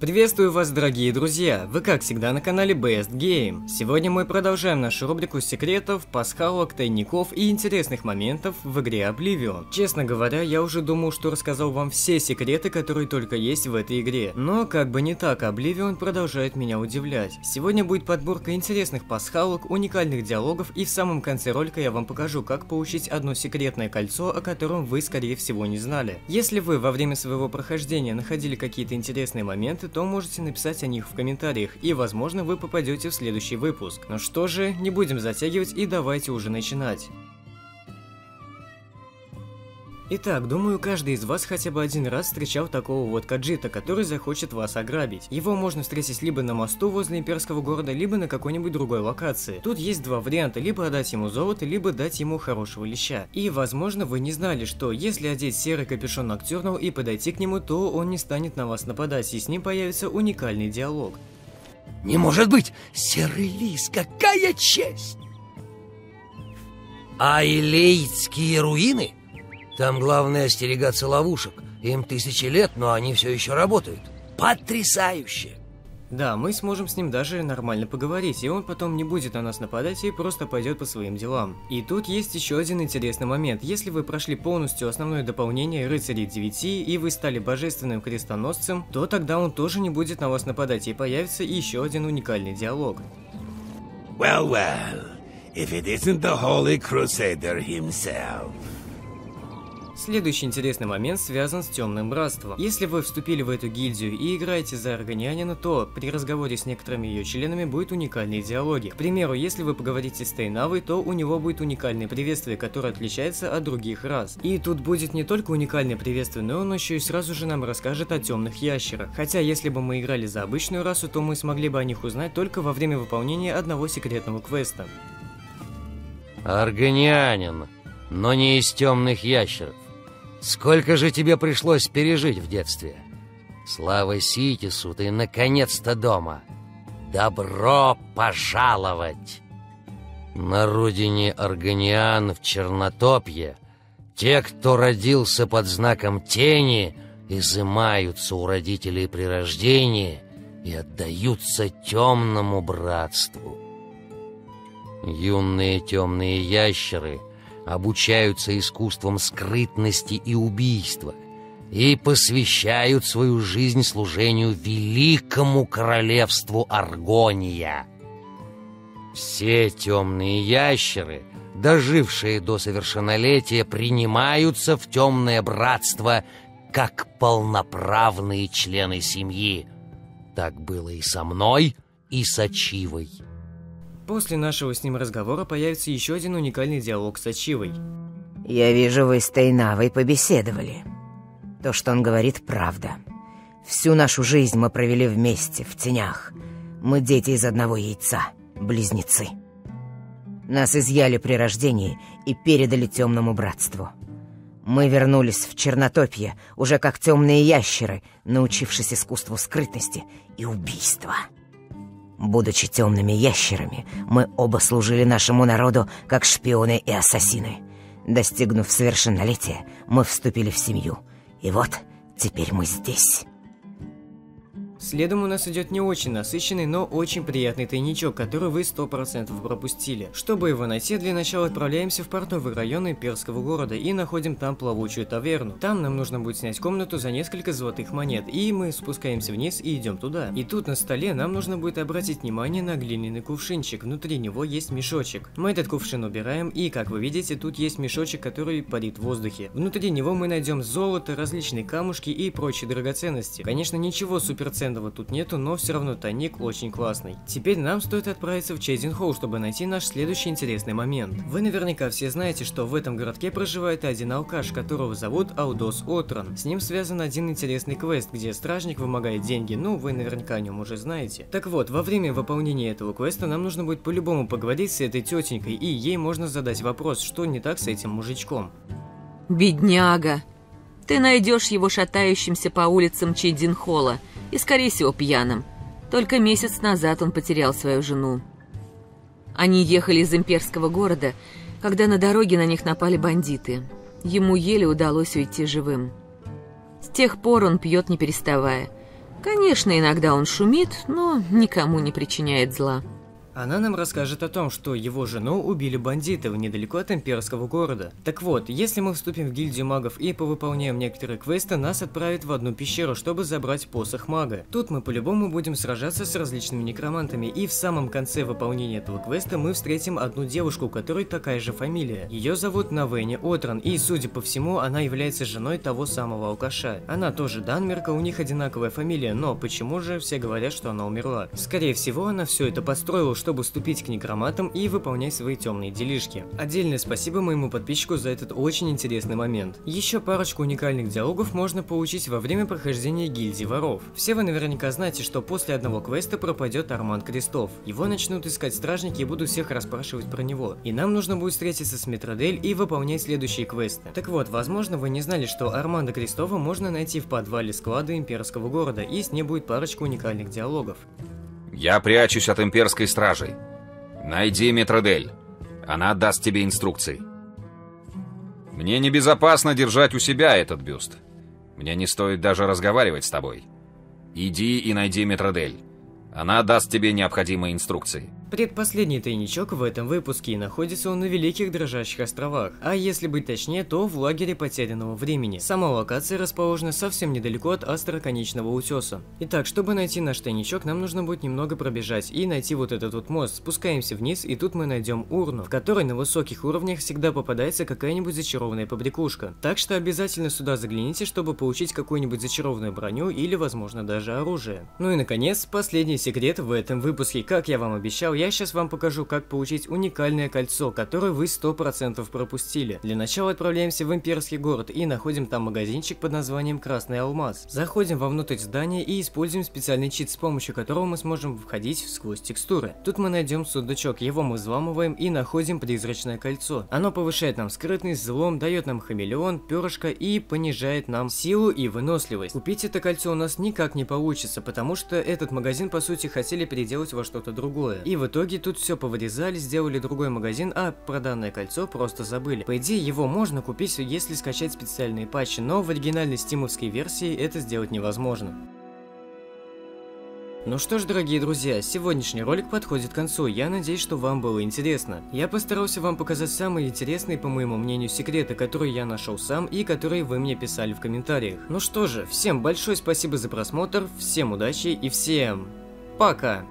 Приветствую вас, дорогие друзья! Вы, как всегда, на канале Best Game. Сегодня мы продолжаем нашу рубрику секретов, пасхалок, тайников и интересных моментов в игре Oblivion. Честно говоря, я уже думал, что рассказал вам все секреты, которые только есть в этой игре. Но как бы не так, Oblivion продолжает меня удивлять. Сегодня будет подборка интересных пасхалок, уникальных диалогов и в самом конце ролика я вам покажу, как получить одно секретное кольцо, о котором вы, скорее всего, не знали. Если вы во время своего прохождения находили какие-то интересные моменты, то можете написать о них в комментариях, и возможно вы попадете в следующий выпуск. Ну что же, не будем затягивать и давайте уже начинать. Итак, думаю, каждый из вас хотя бы один раз встречал такого вот каджита, который захочет вас ограбить. Его можно встретить либо на мосту возле имперского города, либо на какой-нибудь другой локации. Тут есть два варианта, либо отдать ему золото, либо дать ему хорошего леща. И, возможно, вы не знали, что если одеть серый капюшон Ноктюрнал и подойти к нему, то он не станет на вас нападать, и с ним появится уникальный диалог. Не может быть! Серый лис, какая честь! А Илейские руины? Там главное остерегаться ловушек. Им тысячи лет, но они все еще работают. Потрясающе! Да, мы сможем с ним даже нормально поговорить, и он потом не будет на нас нападать и просто пойдет по своим делам. И тут есть еще один интересный момент. Если вы прошли полностью основное дополнение Рыцарей 9 и вы стали божественным крестоносцем, то тогда он тоже не будет на вас нападать и появится еще один уникальный диалог. Well, well, if it isn't the Holy Crusader himself. Следующий интересный момент связан с Темным Братством. Если вы вступили в эту гильдию и играете за Органианина, то при разговоре с некоторыми ее членами будет уникальные диалоги. К примеру, если вы поговорите с Тейнавой, то у него будет уникальное приветствие, которое отличается от других рас. И тут будет не только уникальное приветствие, но он еще и сразу же нам расскажет о темных ящерах. Хотя, если бы мы играли за обычную расу, то мы смогли бы о них узнать только во время выполнения одного секретного квеста. Органианин, но не из темных ящеров. Сколько же тебе пришлось пережить в детстве? Слава Ситису, ты наконец-то дома. Добро пожаловать! На родине Органиан в Чернотопье те, кто родился под знаком тени, изымаются у родителей при рождении и отдаются темному братству. Юные темные ящеры — обучаются искусствам скрытности и убийства и посвящают свою жизнь служению великому королевству Аргония. Все темные ящеры, дожившие до совершеннолетия, принимаются в темное братство как полноправные члены семьи. Так было и со мной, и с Ачивой. После нашего с ним разговора появится еще один уникальный диалог с Ачивой. «Я вижу, вы с Тайнавой побеседовали. То, что он говорит, правда. Всю нашу жизнь мы провели вместе, в тенях. Мы дети из одного яйца, близнецы. Нас изъяли при рождении и передали темному братству. Мы вернулись в Чернотопье, уже как темные ящеры, научившись искусству скрытности и убийства». Будучи темными ящерами, мы оба служили нашему народу как шпионы и ассасины. Достигнув совершеннолетия, мы вступили в семью. И вот, теперь мы здесь. Следом у нас идет не очень насыщенный, но очень приятный тайничок, который вы 100% пропустили. Чтобы его найти, для начала отправляемся в портовый район имперского города и находим там плавучую таверну. Там нам нужно будет снять комнату за несколько золотых монет, и мы спускаемся вниз и идем туда. И тут на столе нам нужно будет обратить внимание на глиняный кувшинчик, внутри него есть мешочек. Мы этот кувшин убираем, и как вы видите, тут есть мешочек, который парит в воздухе. Внутри него мы найдем золото, различные камушки и прочие драгоценности. Конечно, ничего суперценного ценного тут нету, но все равно тайник очень классный. Теперь нам стоит отправиться в Чейзин Холл, чтобы найти наш следующий интересный момент. Вы наверняка все знаете, что в этом городке проживает один алкаш, которого зовут Аудос Отран. С ним связан один интересный квест, где стражник вымогает деньги, ну вы наверняка о нем уже знаете. Так вот, во время выполнения этого квеста нам нужно будет по-любому поговорить с этой тетенькой, и ей можно задать вопрос, что не так с этим мужичком. Бедняга, ты найдешь его шатающимся по улицам Чейдинхола и, скорее всего, пьяным. Только месяц назад он потерял свою жену. Они ехали из имперского города, когда на дороге на них напали бандиты. Ему еле удалось уйти живым. С тех пор он пьет не переставая. Конечно, иногда он шумит, но никому не причиняет зла. Она нам расскажет о том, что его жену убили бандиты недалеко от имперского города. Так вот, если мы вступим в гильдию магов и повыполняем некоторые квесты, нас отправят в одну пещеру, чтобы забрать посох мага. Тут мы по-любому будем сражаться с различными некромантами, и в самом конце выполнения этого квеста мы встретим одну девушку, у которой такая же фамилия. Ее зовут Навени Отран, и, судя по всему, она является женой того самого алкаша. Она тоже Данмерка, у них одинаковая фамилия, но почему же все говорят, что она умерла? Скорее всего, она все это построила, чтобы вступить к некроматам и выполнять свои темные делишки. Отдельное спасибо моему подписчику за этот очень интересный момент. Еще парочку уникальных диалогов можно получить во время прохождения гильдии воров. Все вы наверняка знаете, что после одного квеста пропадет Арман Крестов. Его начнут искать стражники и будут всех расспрашивать про него. И нам нужно будет встретиться с Метродель и выполнять следующие квесты. Так вот, возможно вы не знали, что Арманда Крестова можно найти в подвале склада имперского города, и с ней будет парочка уникальных диалогов. Я прячусь от имперской стражи. Найди Метродель. Она даст тебе инструкции. Мне небезопасно держать у себя этот бюст. Мне не стоит даже разговаривать с тобой. Иди и найди Метродель. Она даст тебе необходимые инструкции. Предпоследний тайничок в этом выпуске, и находится он на Великих Дрожащих островах, а если быть точнее, то в лагере потерянного времени. Сама локация расположена совсем недалеко от Астроконечного утеса. Итак, чтобы найти наш тайничок, нам нужно будет немного пробежать и найти вот этот вот мост. Спускаемся вниз, и тут мы найдем урну, в которой на высоких уровнях всегда попадается какая-нибудь зачарованная побрякушка. Так что обязательно сюда загляните, чтобы получить какую-нибудь зачарованную броню или, возможно, даже оружие. Ну и наконец, последний секрет в этом выпуске. Как я вам обещал, я сейчас вам покажу, как получить уникальное кольцо, которое вы 100% пропустили. Для начала отправляемся в имперский город и находим там магазинчик под названием Красный Алмаз. Заходим вовнутрь здания и используем специальный чит, с помощью которого мы сможем входить сквозь текстуры. Тут мы найдем сундучок, его мы взламываем и находим призрачное кольцо. Оно повышает нам скрытность, взлом, дает нам хамелеон, перышко и понижает нам силу и выносливость. Купить это кольцо у нас никак не получится, потому что этот магазин по сути хотели переделать во что-то другое. И в итоге тут все повырезали, сделали другой магазин, а про данное кольцо просто забыли. По идее, его можно купить, если скачать специальные патчи, но в оригинальной стимовской версии это сделать невозможно. Ну что ж, дорогие друзья, сегодняшний ролик подходит к концу, я надеюсь, что вам было интересно. Я постарался вам показать самые интересные, по моему мнению, секреты, которые я нашел сам и которые вы мне писали в комментариях. Ну что же, всем большое спасибо за просмотр, всем удачи и всем пока!